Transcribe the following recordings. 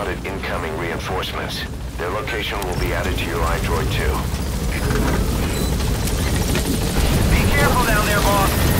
spotted incoming reinforcements. Their location will be added to your iDroid 2. Be careful down there, boss.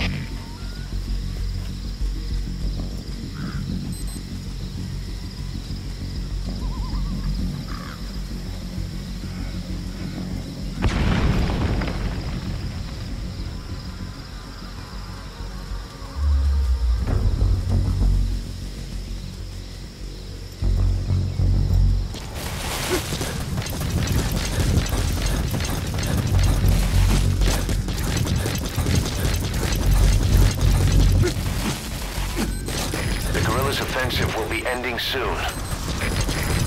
ending soon.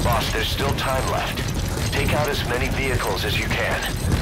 Boss, there's still time left. Take out as many vehicles as you can.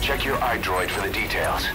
Check your iDroid for the details.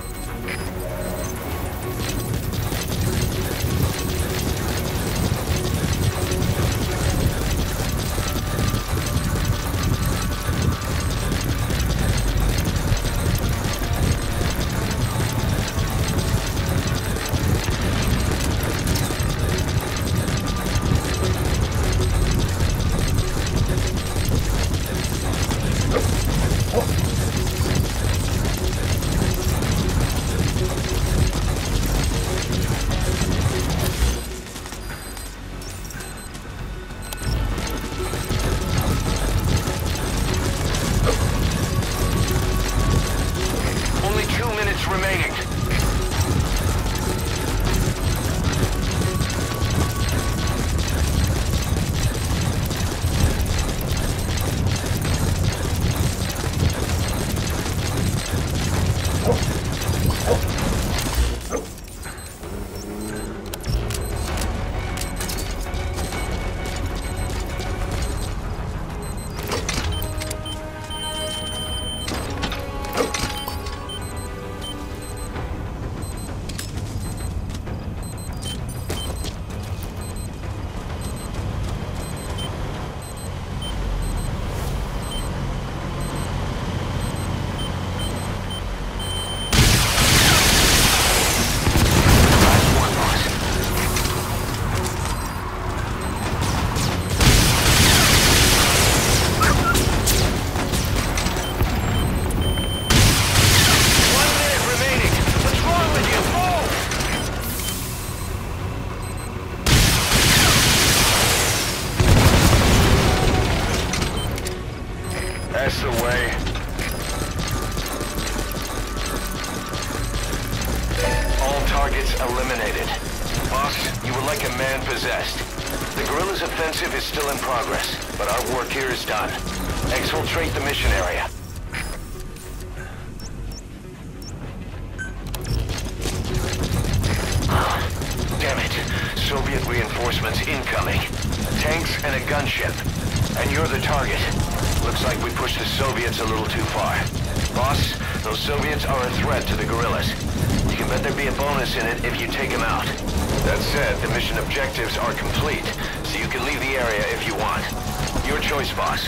Soviet reinforcements incoming. Tanks and a gunship. And you're the target. Looks like we pushed the Soviets a little too far. Boss, those Soviets are a threat to the guerrillas. You can bet there'd be a bonus in it if you take them out. That said, the mission objectives are complete, so you can leave the area if you want. Your choice, boss.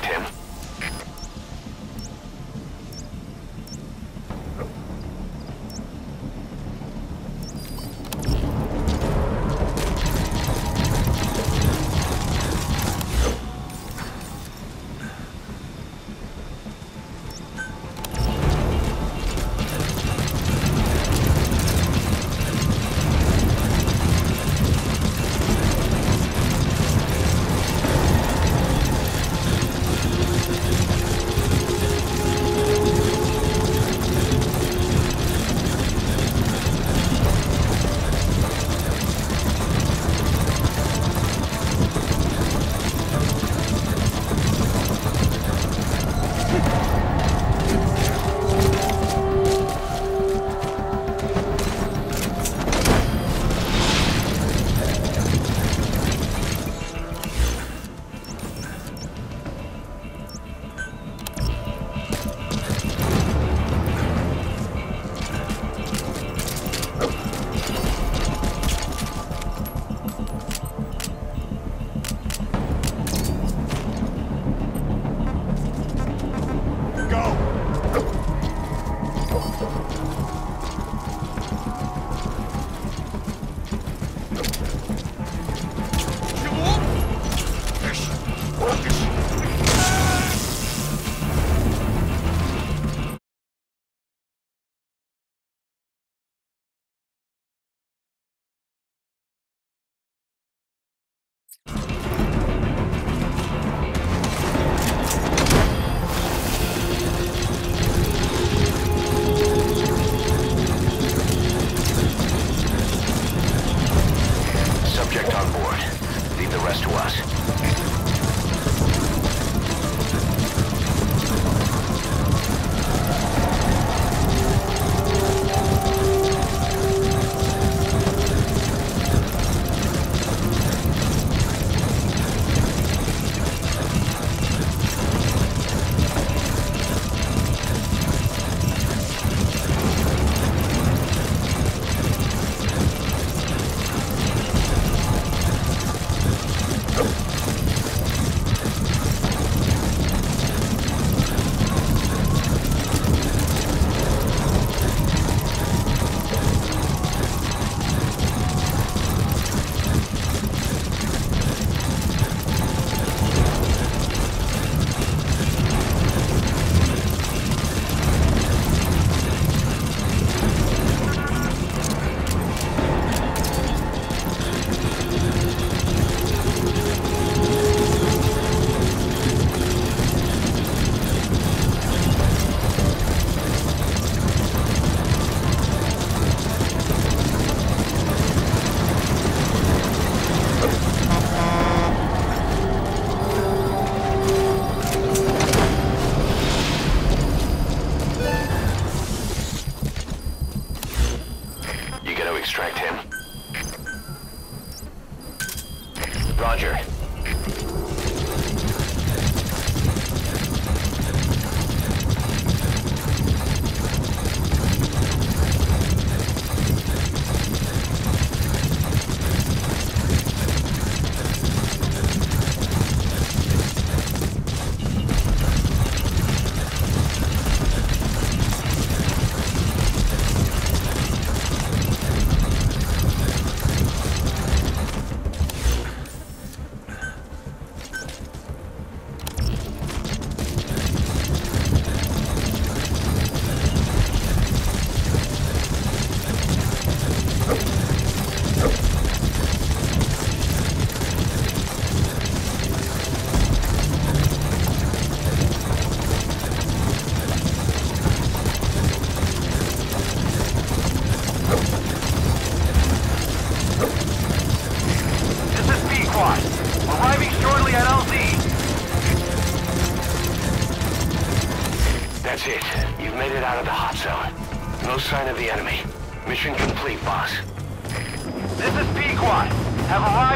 Gonna extract him?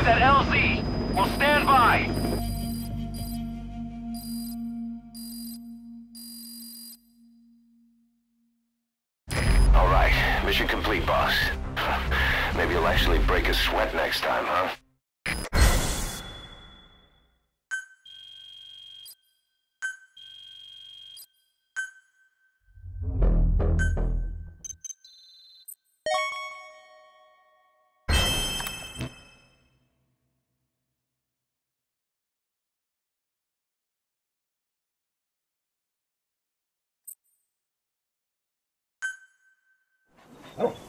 At LZ. Will stand by. Oh.